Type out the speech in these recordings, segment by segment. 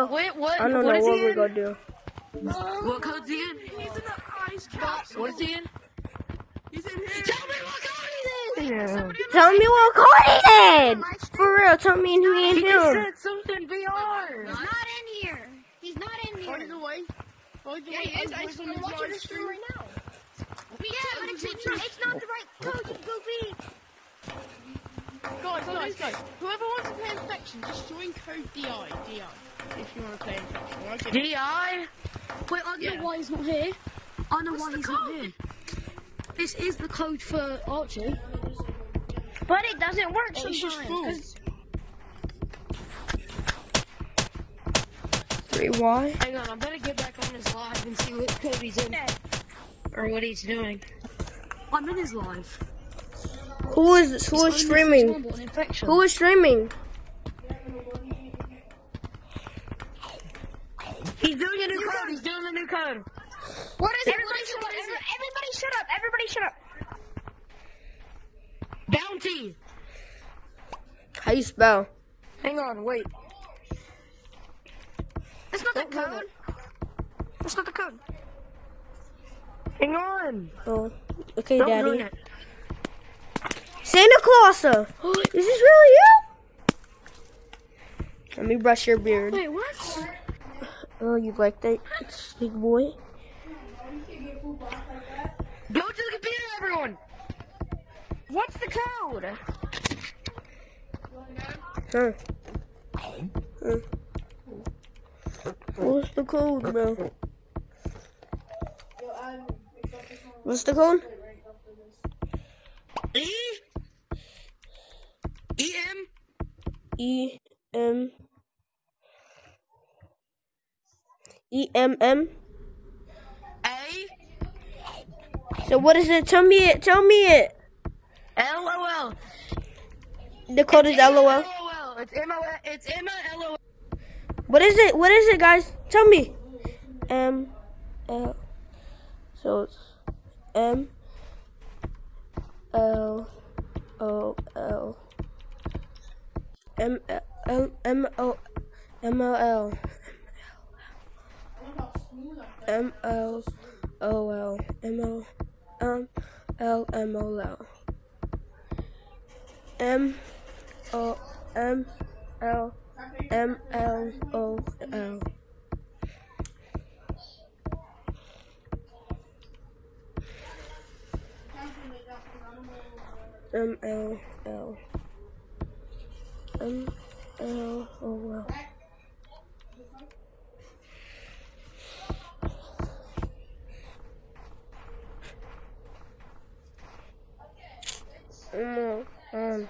Oh. Wait, what? I don't what know is what we're gonna do. What code's he in? He's in the ice capsule. What is he in? He's in here. Tell me what code he's in! Tell me what code he did! For real, tell me and who ain't He just him. said something VR. He's not in here. He's not in By here. the way, by the Yeah, way, he is. I I was just on I'm watching live the stream stream. right now. Yeah, but it's, it's, not, it's not the right code, you goofy. Guys, guys, guys. Whoever wants Infection, just join code DI, DI, if you want to play Infection. I'll give you- DI? Wait, I know Yeah. why he's not here. I know why the he's not here. This is the code for Archie. But it doesn't work Oh, sometimes. just full. 'cause- Three Y. Hang on, I better get back on his live and see what code he's in. Or what he's doing. I'm in his live. Who is who is streaming? Who is streaming? He's doing a new code. He's doing a new code. What is Everybody everybody, shut up, everybody, everybody shut up. Everybody shut up. Bounty. How you spell? Hang on, wait. That's not the Don't do code. That's not the code. Hang on. Oh, okay, Don't Daddy. it. Santa Claus. Is this really you? Let me brush your beard. Wait, what? Oh, you like that, big boy? Go to the computer, everyone. What's the code? Huh? Huh. What's the code, bro? What's the code? E. E M. E M E M M. A. So what is it? Tell me it. Tell me it. L O L. The code is LOL. LOL. It's M O. It's M O L O. What is it? What is it, guys? Tell me. M L. So it's M L O L M L M O M L L M L O L M O M L M O L M O M L M L O L. M L L M L O L. Mm, um.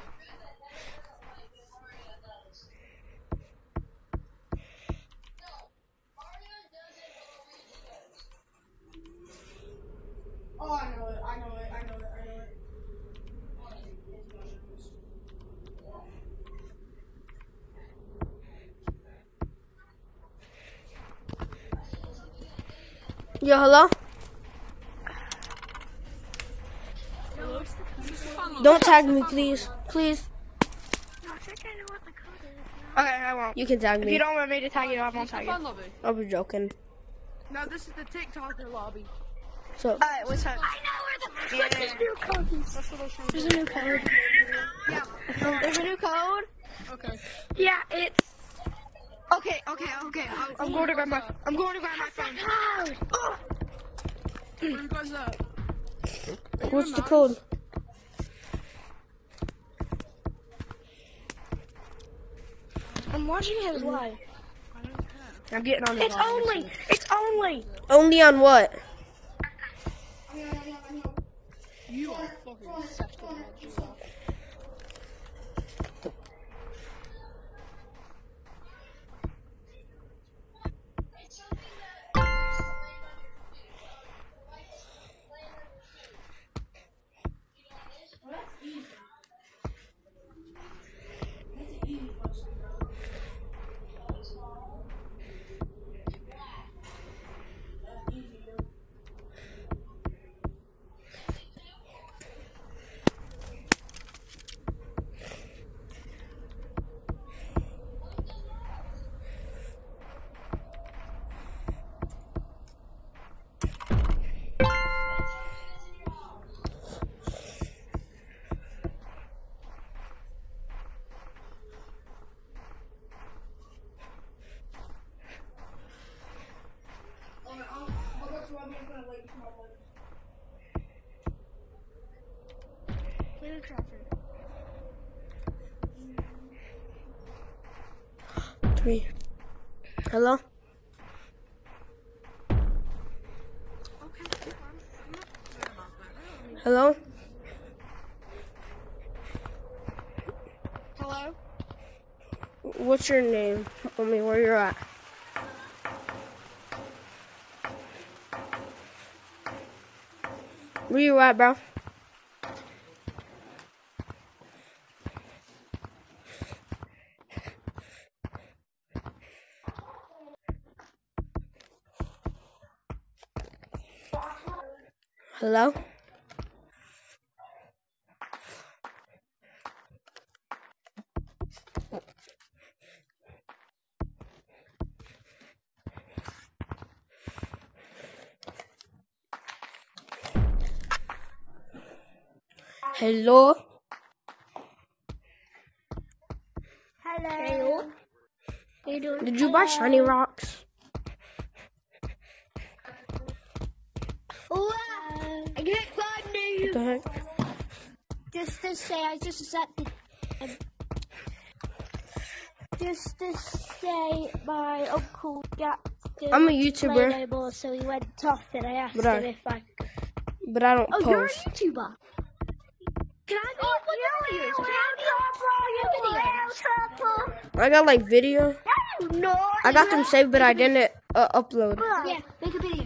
Oh, I know it, I know it, I know it, I know it. Yo, hello? Don't tag me, please. Please. Okay, I won't. You can tag me. If you don't want me to tag you, I won't tag you. Fun lobby. I was joking. No, this is the TikToker lobby. So, Alright, what's up? I know where the Yeah. Look, there's new code. That's what I was trying There's a new code. There's a new code. Okay. Yeah, it's Okay, okay, okay. I'm, I'm going to grab my. I'm going to grab my phone. code. Where you guys at? what's the code? I'm watching his live. I'm getting on the It's only. It's only. Only on what? You are fucking don't need- Hello? Hello? What's your name? Tell me where you're at. Where you at, bro? Hello? Hello? Hello. How you doing? Did you buy shiny rocks? I can't find What the heck? Just to say, I just accepted. Um, just to say, my uncle got. to I'm a YouTuber, no so he went off, and I asked But I- him if I. but I don't Oh, you're a. YouTuber. Can I be oh, one of yours? Can I be your video? I got like video. No. I got them saved, but I didn't uh, upload. Yeah, make a video.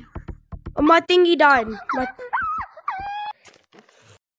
Oh, my thingy died. My